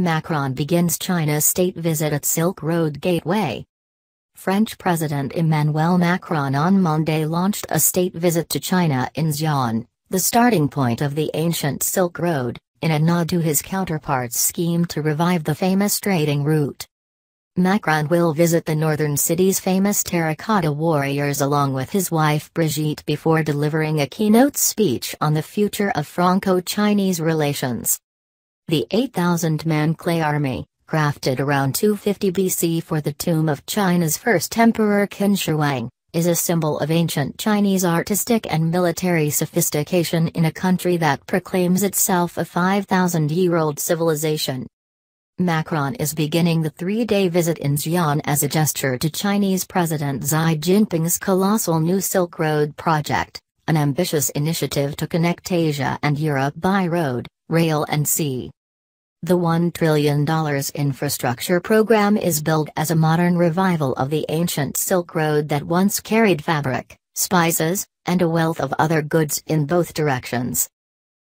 Macron begins China's state visit at Silk Road Gateway. French President Emmanuel Macron on Monday launched a state visit to China in Xi'an, the starting point of the ancient Silk Road, in a nod to his counterpart's scheme to revive the famous trading route. Macron will visit the northern city's famous terracotta warriors along with his wife Brigitte before delivering a keynote speech on the future of Franco-Chinese relations. The 8,000-man clay army, crafted around 250 BC for the tomb of China's first emperor Qin Shi Huang, is a symbol of ancient Chinese artistic and military sophistication in a country that proclaims itself a 5,000-year-old civilization. Macron is beginning the three-day visit in Xi'an as a gesture to Chinese President Xi Jinping's colossal new Silk Road project, an ambitious initiative to connect Asia and Europe by road, rail and sea. The $1 trillion infrastructure program is billed as a modern revival of the ancient Silk Road that once carried fabric, spices, and a wealth of other goods in both directions.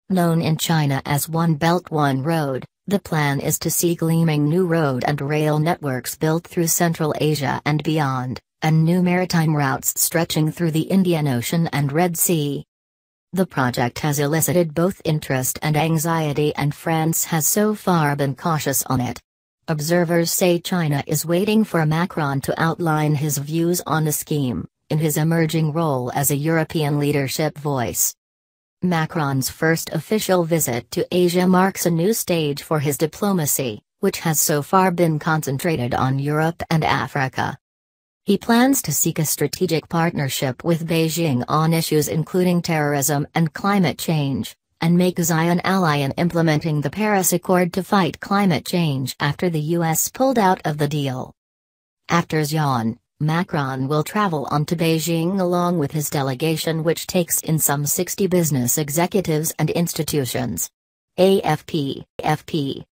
Known in China as One Belt One Road, the plan is to see gleaming new road and rail networks built through Central Asia and beyond, and new maritime routes stretching through the Indian Ocean and Red Sea. The project has elicited both interest and anxiety and France has so far been cautious on it. Observers say China is waiting for Macron to outline his views on the scheme, in his emerging role as a European leadership voice. Macron's first official visit to Asia marks a new stage for his diplomacy, which has so far been concentrated on Europe and Africa. He plans to seek a strategic partnership with Beijing on issues including terrorism and climate change, and make Xi an ally in implementing the Paris Accord to fight climate change after the U.S. pulled out of the deal. After Xi'an, Macron will travel on to Beijing along with his delegation which takes in some 60 business executives and institutions. AFP, FP